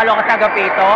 Nakakaloka sa Agapito.